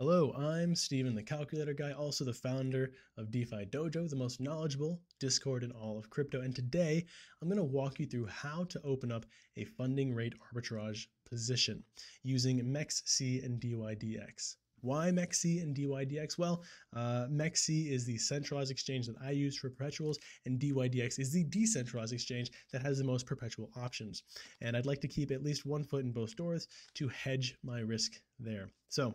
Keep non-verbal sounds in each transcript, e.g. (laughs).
Hello, I'm Steven, the calculator guy, also the founder of DeFi Dojo, the most knowledgeable Discord in all of crypto. And today I'm going to walk you through how to open up a funding rate arbitrage position using MEXC and DYDX. Why MEXC and DYDX? Well, uh, MEXC is the centralized exchange that I use for perpetuals, and DYDX is the decentralized exchange that has the most perpetual options. And I'd like to keep at least one foot in both doors to hedge my risk there. So,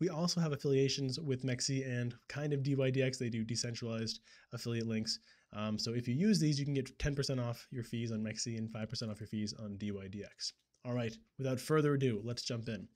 we also have affiliations with Mexi and kind of DYDX. They do decentralized affiliate links. Um, so if you use these, you can get 10% off your fees on Mexi and 5% off your fees on DYDX. All right, without further ado, let's jump in.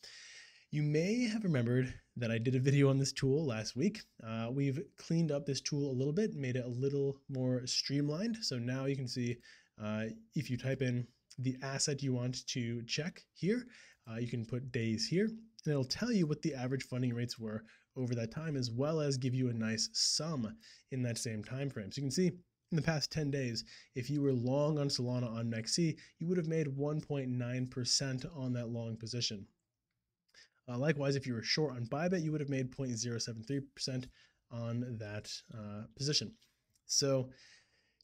You may have remembered that I did a video on this tool last week. Uh, we've cleaned up this tool a little bit, made it a little more streamlined. So now you can see uh, if you type in the asset you want to check here, uh, you can put days here, and it'll tell you what the average funding rates were over that time, as well as give you a nice sum in that same time frame. So you can see in the past 10 days, if you were long on Solana on MEXC, you would have made 1.9% on that long position. Uh, likewise, if you were short on Bybit, you would have made 0.073% on that uh, position. So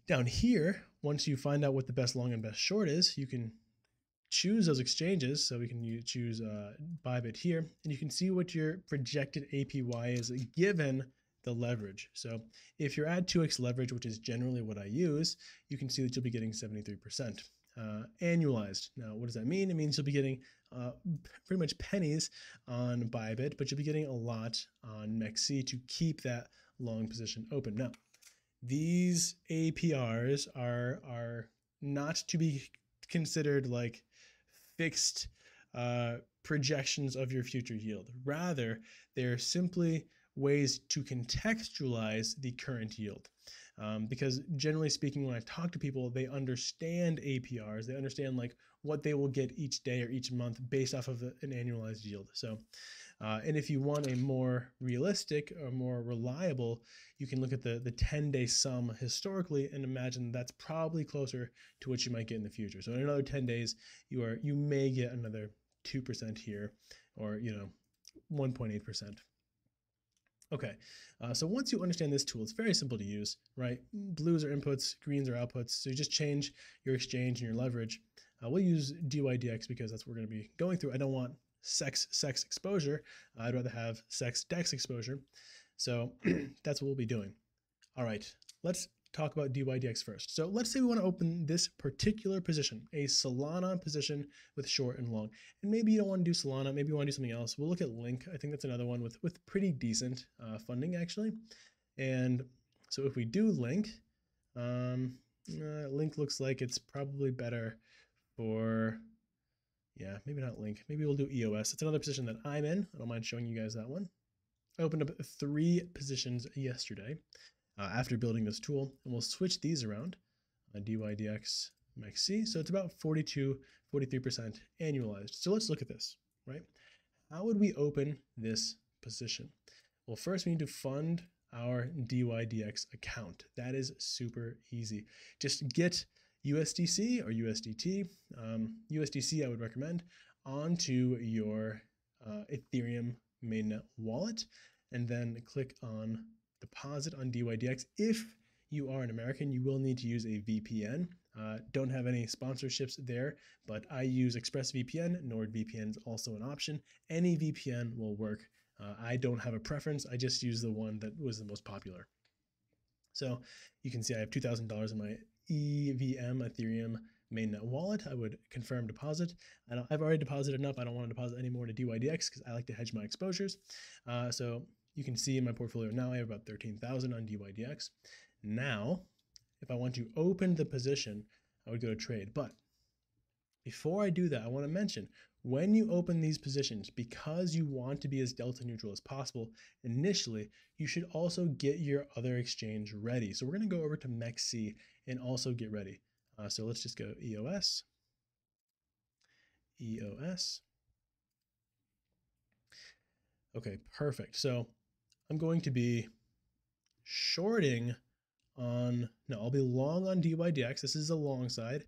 down here, once you find out what the best long and best short is, you can choose those exchanges. So we can choose uh, Bybit here, and you can see what your projected APY is given the leverage. So if you're at 2x leverage, which is generally what I use, you can see that you'll be getting 73% uh, annualized. Now, what does that mean? It means you'll be getting uh, pretty much pennies on Bybit, but you'll be getting a lot on MEXC to keep that long position open. Now, these APRs are are not to be considered like fixed uh, projections of your future yield. Rather, they're simply ways to contextualize the current yield. Um, because generally speaking, when I talk to people, they understand APRs. They understand like what they will get each day or each month based off of an annualized yield. So, uh, and if you want a more realistic or more reliable, you can look at the the 10 day sum historically and imagine that's probably closer to what you might get in the future. So in another 10 days, you are you may get another two percent here, or you know, 1.8 percent. Okay, uh, so once you understand this tool, it's very simple to use, right? Blues are inputs, greens are outputs. So you just change your exchange and your leverage. Uh, we'll use DYDX because that's what we're going to be going through. I don't want CEX CEX exposure. I'd rather have CEX DEX exposure. So (clears throat) that's what we'll be doing. All right, let's talk about DYDX first. So let's say we want to open this particular position, a Solana position with short and long. And maybe you don't want to do Solana, maybe you want to do something else. We'll look at Link. I think that's another one with, with pretty decent uh, funding actually. And so if we do Link, um, uh, Link looks like it's probably better for, yeah, maybe not Link. Maybe we'll do EOS. It's another position that I'm in. I don't mind showing you guys that one. I opened up three positions yesterday uh, after building this tool. And we'll switch these around, uh, DYDX MEXC. So it's about 42, 43% annualized. So let's look at this, right? How would we open this position? Well, first we need to fund our DYDX account. That is super easy. Just get USDC or USDT, um, USDC I would recommend, onto your uh, Ethereum mainnet wallet, and then click on deposit on DYDX. If you are an American, you will need to use a VPN. Uh, don't have any sponsorships there, but I use ExpressVPN. NordVPN is also an option. Any VPN will work. Uh, I don't have a preference. I just use the one that was the most popular. So you can see I have $2,000 in my EVM Ethereum mainnet wallet. I would confirm deposit. I have already deposited enough. I don't want to deposit any more to DYDX because I like to hedge my exposures. Uh, so you can see in my portfolio now I have about 13,000 on DYDX. Now, if I want to open the position, I would go to trade. But before I do that, I want to mention when you open these positions, because you want to be as delta neutral as possible, initially, you should also get your other exchange ready. So we're going to go over to MEXC and also get ready. Uh, so let's just go EOS, EOS. Okay, perfect. So I'm going to be shorting on, no, I'll be long on DYDX. This is the long side.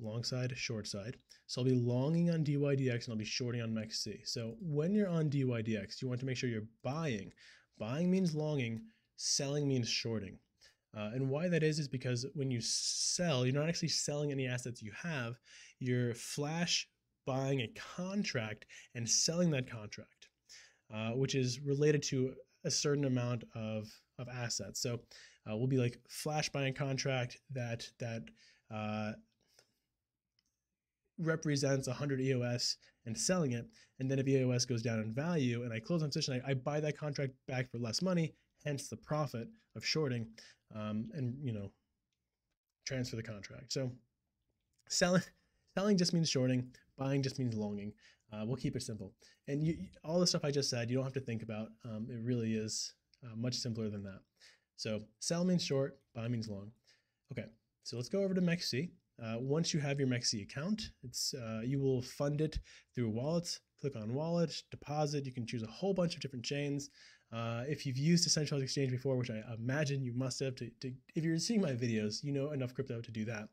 long side, short side. So I'll be longing on DYDX and I'll be shorting on MEXC. So when you're on DYDX, you want to make sure you're buying. Buying means longing, selling means shorting. Uh, and why that is is because when you sell, you're not actually selling any assets you have. You're flash buying a contract and selling that contract, uh, which is related to a certain amount of, of assets. So uh, we'll be like flash buying a contract that that uh, represents 100 EOS and selling it. And then if EOS goes down in value and I close on position, I, I buy that contract back for less money, hence the profit of shorting um, and, you know, transfer the contract. So selling, selling just means shorting, buying just means longing. Uh, we'll keep it simple. And you, all the stuff I just said, you don't have to think about. Um, it really is uh, much simpler than that. So sell means short, buy means long. Okay, so let's go over to Mexi. Uh, once you have your Mexi account, it's uh, you will fund it through wallets. Click on wallet, deposit. You can choose a whole bunch of different chains. Uh, if you've used a centralized exchange before, which I imagine you must have, to, to, if you're seeing my videos, you know enough crypto to do that.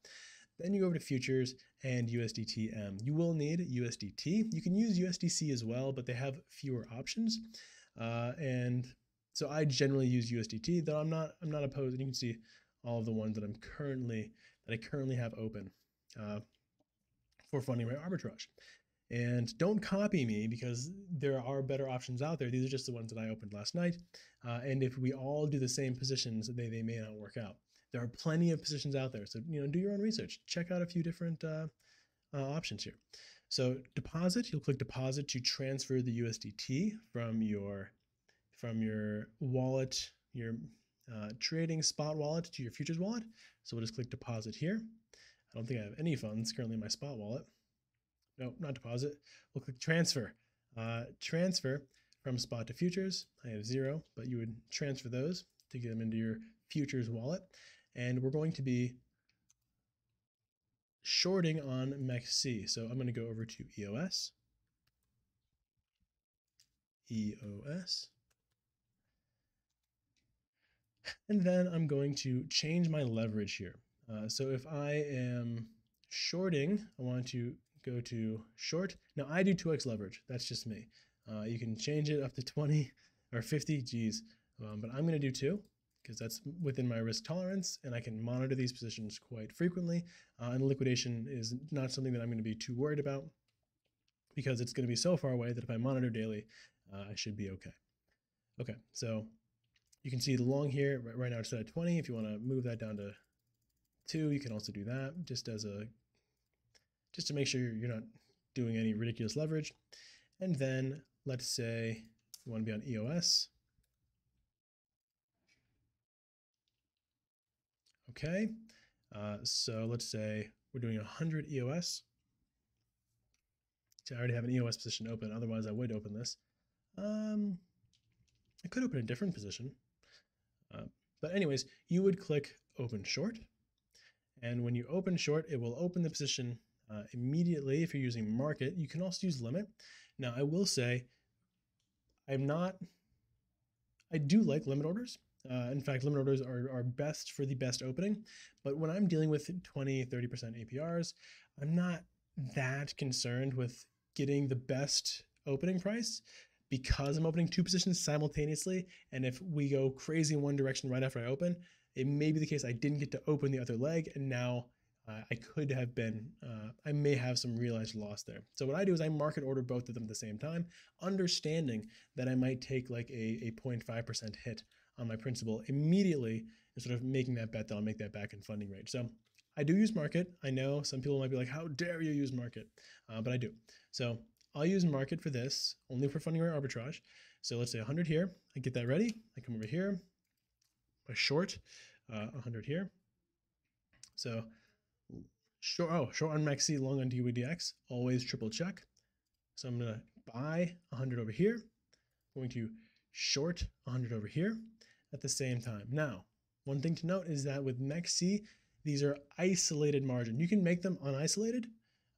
Then you go over to futures and USDTM. You will need USDT. You can use USDC as well, but they have fewer options. Uh, and so I generally use USDT, though I'm not I'm not opposed. And you can see all of the ones that I'm currently that I currently have open uh, for funding my arbitrage. And don't copy me because there are better options out there. These are just the ones that I opened last night. Uh, and if we all do the same positions, they, they may not work out. There are plenty of positions out there. So, you know, do your own research. Check out a few different uh, uh, options here. So deposit, you'll click deposit to transfer the USDT from your from your wallet, your uh, trading spot wallet to your futures wallet. So we'll just click deposit here. I don't think I have any funds currently in my spot wallet. No, not deposit. We'll click transfer. Uh, transfer from spot to futures. I have zero, but you would transfer those to get them into your futures wallet. And we're going to be shorting on MEXC. So I'm going to go over to EOS. EOS. And then I'm going to change my leverage here. Uh, so if I am shorting, I want to go to short. Now I do 2x leverage. That's just me. Uh, you can change it up to 20 or 50 G's, um, but I'm going to do two because that's within my risk tolerance and I can monitor these positions quite frequently. Uh, and liquidation is not something that I'm going to be too worried about because it's going to be so far away that if I monitor daily, uh, I should be okay. Okay, so you can see the long here, right now it's at 20. If you want to move that down to two, you can also do that just as a, just to make sure you're not doing any ridiculous leverage. And then let's say you want to be on EOS. Okay, uh, so let's say we're doing 100 EOS. So I already have an EOS position open, otherwise I would open this. Um, I could open a different position. Uh, but anyways, you would click open short. And when you open short, it will open the position uh, immediately if you're using market. You can also use limit. Now, I will say, I'm not, I do like limit orders. Uh, in fact, limit orders are, are best for the best opening. But when I'm dealing with 20, 30% APRs, I'm not that concerned with getting the best opening price because I'm opening two positions simultaneously. And if we go crazy in one direction right after I open, it may be the case I didn't get to open the other leg. And now uh, I could have been, uh, I may have some realized loss there. So what I do is I market order both of them at the same time, understanding that I might take like a, a 0.5% hit on my principal immediately and sort of making that bet that I'll make that back in funding rate. So I do use market. I know some people might be like, how dare you use market? Uh, but I do. So I'll use market for this, only for funding rate arbitrage. So let's say 100 here. I get that ready. I come over here, I short uh, 100 here. So short, oh, short on MEXC, long on DYDX, always triple check. So I'm going to buy 100 over here, I'm going to short 100 over here at the same time. Now, one thing to note is that with MEXC, these are isolated margin. You can make them unisolated,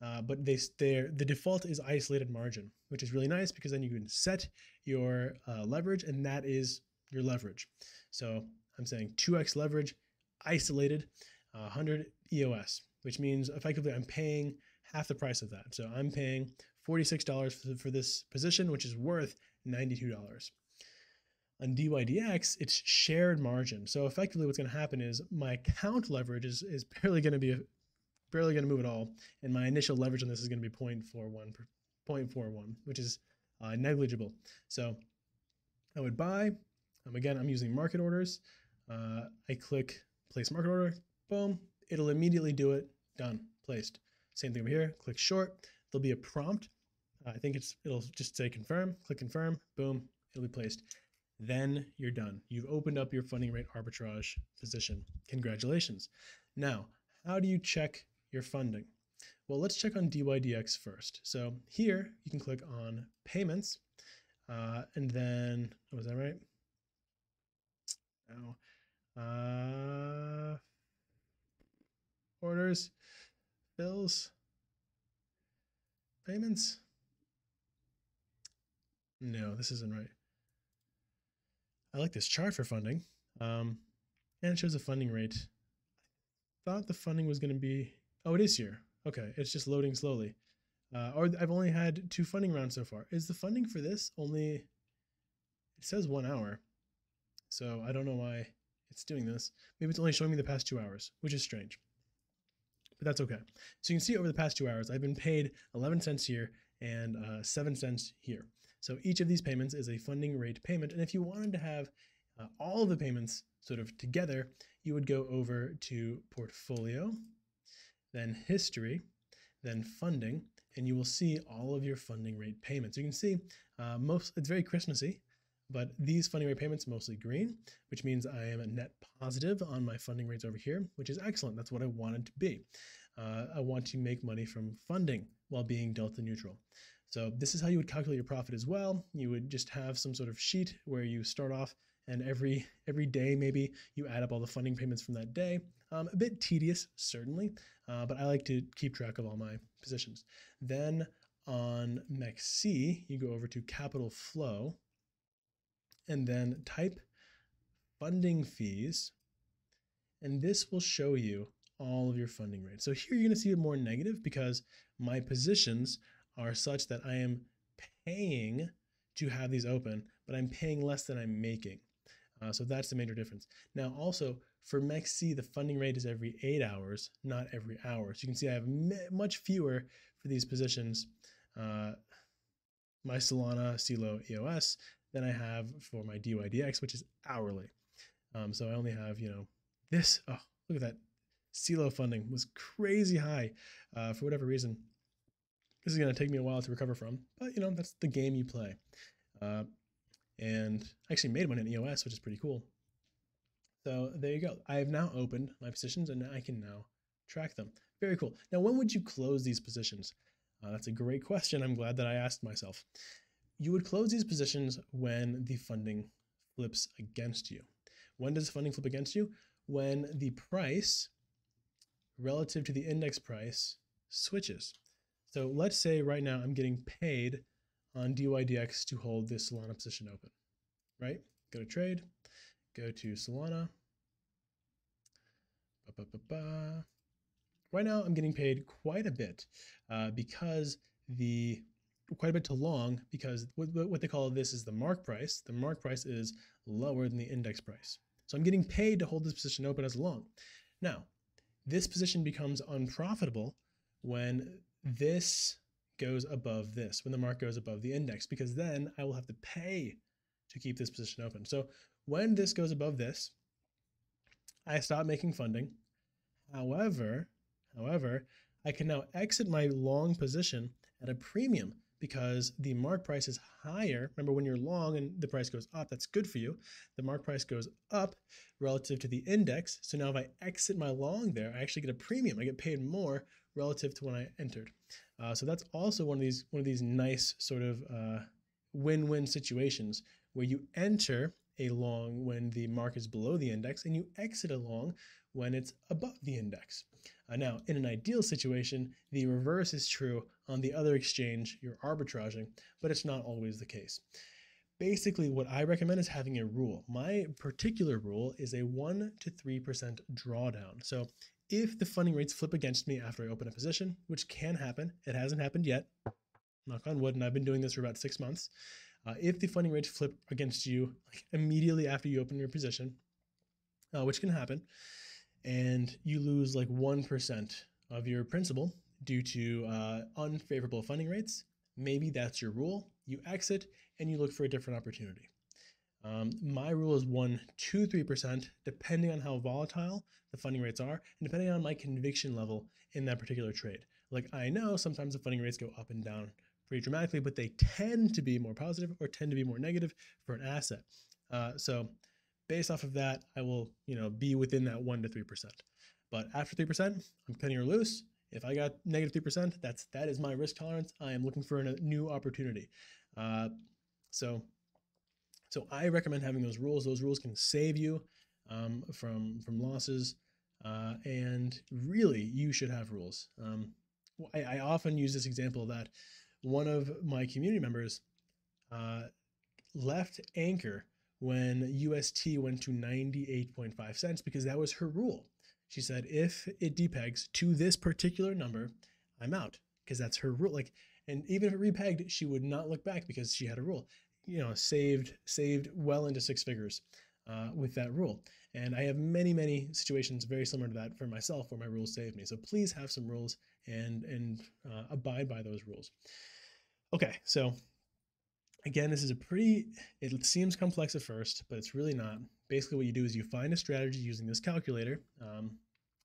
uh, but they the default is isolated margin, which is really nice because then you can set your uh, leverage and that is your leverage. So I'm saying 2x leverage isolated. Uh, 100 EOS, which means effectively I'm paying half the price of that. So I'm paying $46 for, for this position, which is worth $92. On DYDX, it's shared margin. So effectively what's going to happen is my account leverage is, is barely going to be barely going to move at all. And my initial leverage on this is going to be 0.41, 0.41 which is uh, negligible. So I would buy. Um, again, I'm using market orders. Uh, I click place market order. Boom. It'll immediately do it. Done. Placed. Same thing over here. Click short. There'll be a prompt. Uh, I think it's it'll just say confirm. Click confirm. Boom. It'll be placed. Then you're done. You've opened up your funding rate arbitrage position. Congratulations. Now, how do you check your funding? Well, let's check on DYDX first. So here you can click on payments uh, and then, oh, was that right? No. Uh, orders, bills, payments. No, this isn't right. I like this chart for funding. Um, and it shows a funding rate. Thought the funding was going to be, oh, it is here. Okay, it's just loading slowly. Uh, or I've only had two funding rounds so far. Is the funding for this only, it says one hour. So I don't know why it's doing this. Maybe it's only showing me the past two hours, which is strange. But that's okay. So you can see over the past two hours, I've been paid 11 cents here and uh, 7 cents here. So each of these payments is a funding rate payment. And if you wanted to have uh, all the payments sort of together, you would go over to portfolio, then history, then funding, and you will see all of your funding rate payments. You can see uh, most, it's very Christmassy, but these funding rate payments mostly green, which means I am a net positive on my funding rates over here, which is excellent. That's what I wanted to be. Uh, I want to make money from funding while being delta neutral. So this is how you would calculate your profit as well. You would just have some sort of sheet where you start off and every every day maybe you add up all the funding payments from that day. Um, a bit tedious, certainly, uh, but I like to keep track of all my positions. Then on MEXC, you go over to capital flow and then type funding fees, and this will show you all of your funding rates. So here you're going to see it more negative because my positions are such that I am paying to have these open, but I'm paying less than I'm making. Uh, so that's the major difference. Now, also for MEXC, the funding rate is every eight hours, not every hour. So you can see I have much fewer for these positions, uh, my Solana, CELO, EOS, than I have for my DYDX, which is hourly. Um, so I only have, you know, this. Oh, look at that. CELO funding was crazy high uh, for whatever reason. This is going to take me a while to recover from, but you know, that's the game you play. Uh, and I actually made one in EOS, which is pretty cool. So there you go. I have now opened my positions and I can now track them. Very cool. Now, when would you close these positions? Uh, that's a great question. I'm glad that I asked myself. You would close these positions when the funding flips against you. When does funding flip against you? When the price relative to the index price switches. So let's say right now I'm getting paid on DYDX to hold this Solana position open, right? Go to trade, go to Solana. Ba, ba, ba, right now I'm getting paid quite a bit uh, because the quite a bit to long because what, what they call this is the mark price. The mark price is lower than the index price. So I'm getting paid to hold this position open as long. Now, this position becomes unprofitable when this goes above this, when the mark goes above the index, because then I will have to pay to keep this position open. So when this goes above this, I stop making funding. However, however, I can now exit my long position at a premium because the mark price is higher. Remember, when you're long and the price goes up, that's good for you. The mark price goes up relative to the index. So now if I exit my long there, I actually get a premium. I get paid more relative to when I entered. Uh, so that's also one of these one of these nice sort of uh, win-win situations where you enter a long when the mark is below the index and you exit a long when it's above the index. Uh, now, in an ideal situation, the reverse is true on the other exchange you're arbitraging, but it's not always the case. Basically, what I recommend is having a rule. My particular rule is a 1 to 3% drawdown. So if the funding rates flip against me after I open a position, which can happen, it hasn't happened yet, knock on wood, and I've been doing this for about six months. Uh, if the funding rates flip against you like immediately after you open your position, uh, which can happen, and you lose like 1% of your principal due to uh, unfavorable funding rates, maybe that's your rule. You exit and you look for a different opportunity. Um, my rule is 1, 2, 3%, depending on how volatile the funding rates are, and depending on my conviction level in that particular trade. Like I know sometimes the funding rates go up and down pretty dramatically, but they tend to be more positive or tend to be more negative for an asset. Uh, so based off of that, I will, you know, be within that 1 to 3%. But after 3%, I'm cutting her loose. If I got negative 3%, that's that is my risk tolerance. I am looking for a new opportunity. Uh, so so I recommend having those rules. Those rules can save you um, from from losses, uh, and really, you should have rules. Um, I, I, often use this example that one of my community members uh, left Anchor when UST went to 98.5 cents because that was her rule. She said, if it depegs to this particular number, I'm out because that's her rule. Like, and even if it repegged, she would not look back because she had a rule you know saved saved well into six figures uh, with that rule. And I have many many situations very similar to that for myself where my rules saved me. So please have some rules and and uh, abide by those rules. Okay, so again, this is a pretty. It seems complex at first, but it's really not. Basically, what you do is you find a strategy using this calculator. Um,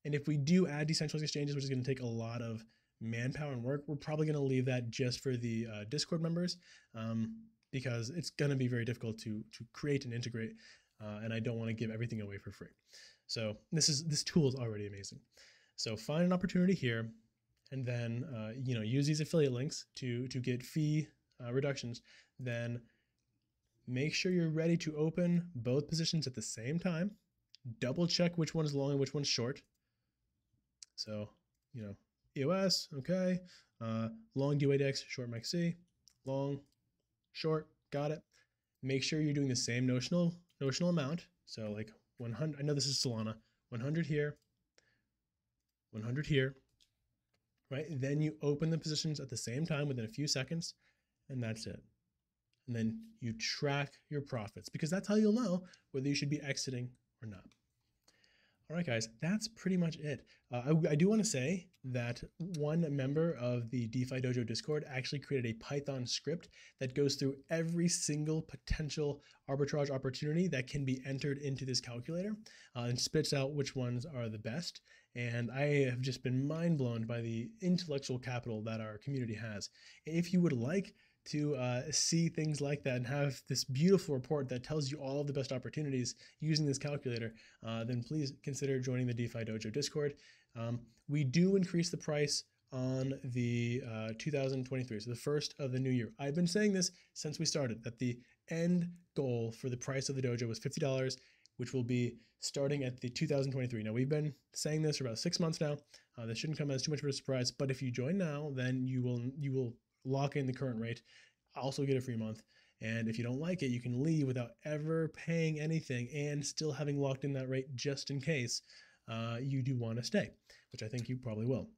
and if we do add decentralized exchanges, which is going to take a lot of manpower and work, we're probably going to leave that just for the uh, Discord members. Um, because it's going to be very difficult to to create and integrate, uh, and I don't want to give everything away for free. So this is this tool is already amazing. So find an opportunity here, and then uh, you know use these affiliate links to to get fee uh, reductions. Then make sure you're ready to open both positions at the same time. Double check which one is long and which one's short. So you know EOS, okay, uh, long DYDX, short MEXC, long short, got it. Make sure you're doing the same notional notional amount. So like 100, I know this is Solana, 100 here, 100 here, right? Then you open the positions at the same time within a few seconds, and that's it. And then you track your profits because that's how you'll know whether you should be exiting or not. All right, guys, that's pretty much it. Uh, I, I, do want to say that one member of the DeFi Dojo Discord actually created a Python script that goes through every single potential arbitrage opportunity that can be entered into this calculator uh, and spits out which ones are the best. And I have just been mind blown by the intellectual capital that our community has. If you would like to uh, see things like that and have this beautiful report that tells you all of the best opportunities using this calculator, uh, then please consider joining the DeFi Dojo Discord. Um, we do increase the price on the uh, 2023, so the first of the new year. I've been saying this since we started that the end goal for the price of the dojo was $50, which will be starting at the 2023. Now we've been saying this for about six months now. Uh, this shouldn't come as too much of a surprise, but if you join now, then you will you will lock in the current rate, also get a free month. And if you don't like it, you can leave without ever paying anything and still having locked in that rate just in case uh, you do want to stay, which I think you probably will.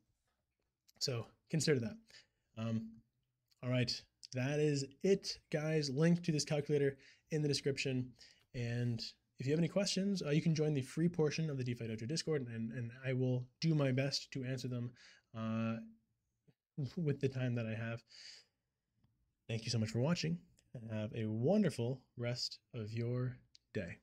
So consider that. Um, all right, that is it, guys. Link to this calculator in the description. And if you have any questions, uh, you can join the free portion of the DeFi Dojo Discord, and, and I will do my best to answer them uh, (laughs) with the time that I have. Thank you so much for watching and have a wonderful rest of your day.